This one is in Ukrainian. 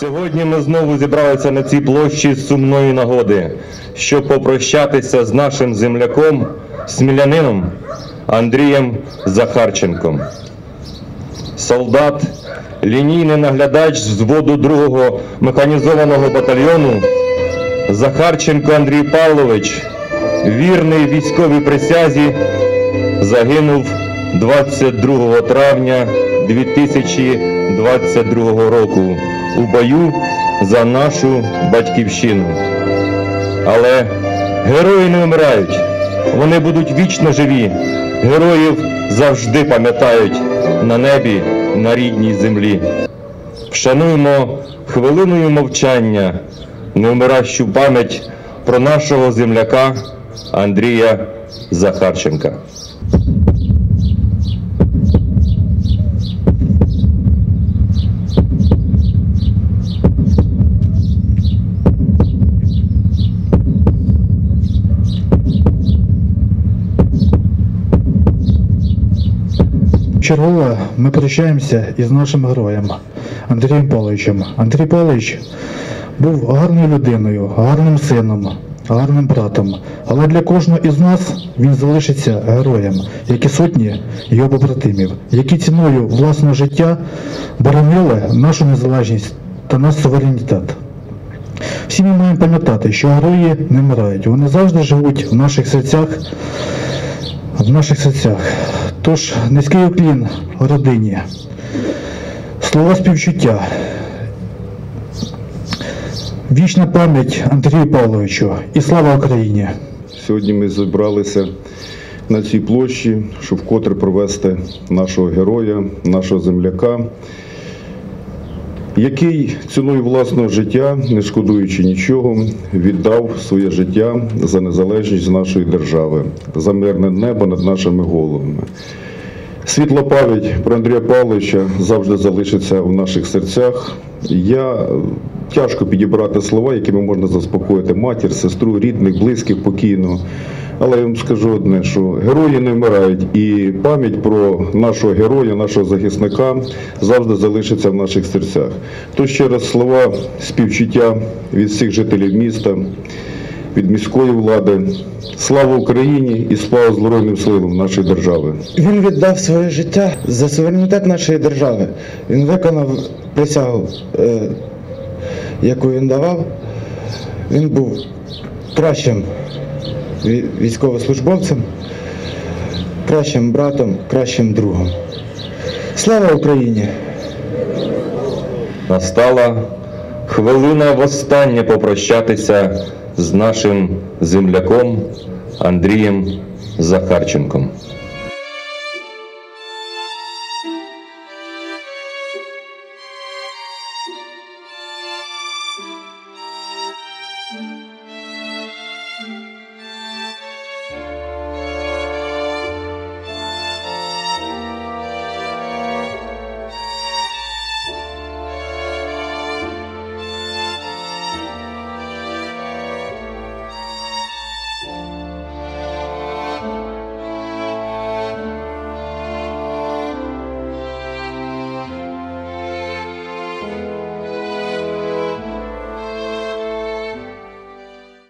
Сьогодні ми знову зібралися на цій площі з сумної нагоди, щоб попрощатися з нашим земляком, смілянином Андрієм Захарченком. Солдат, лінійний наглядач взводу 2-го механізованого батальйону Захарченко Андрій Павлович, вірний військовій присязі, загинув 22 травня 2022 року у бою за нашу батьківщину. Але герої не вмирають, вони будуть вічно живі. Героїв завжди пам'ятають на небі, на рідній землі. Вшануємо хвилиною мовчання невмиращу пам'ять про нашого земляка Андрія Захарченка. Чергове ми прощаємося із нашим героєм Андрієм Павловичем. Андрій Павлович був гарною людиною, гарним сином, гарним братом. Але для кожного із нас він залишиться героєм, як і сотні його побратимів, які ціною власного життя боронили нашу незалежність та наш суверенітет. Всі ми маємо пам'ятати, що герої не вмирають, вони завжди живуть в наших серцях, в наших серцях. Тож низький уклін родині, слова співчуття, вічна пам'ять Андрію Павловичу. І слава Україні! Сьогодні ми зібралися на цій площі, щоб вкотре провести нашого героя, нашого земляка, який ціною власного життя, не шкодуючи нічого, віддав своє життя за незалежність нашої держави, за мирне небо над нашими головами. Світла пам'ять про Андрія Павловича завжди залишиться в наших серцях. Я тяжко підібрати слова, якими можна заспокоїти матір, сестру, рідних, близьких покійного. Але я вам скажу одне, що герої не вмирають, і пам'ять про нашого героя, нашого захисника завжди залишиться в наших серцях. Тож ще раз слова співчуття від всіх жителів міста, від міської влади. Слава Україні і слава Збройним силам нашої держави. Він віддав своє життя за суверенітет нашої держави. Він виконав присягу, е, яку він давав. Він був кращим військовослужбовцем, кращим братом, кращим другом. Слава Україні! Настала хвилина востаннє попрощатися з нашим земляком Андрієм Захарченком.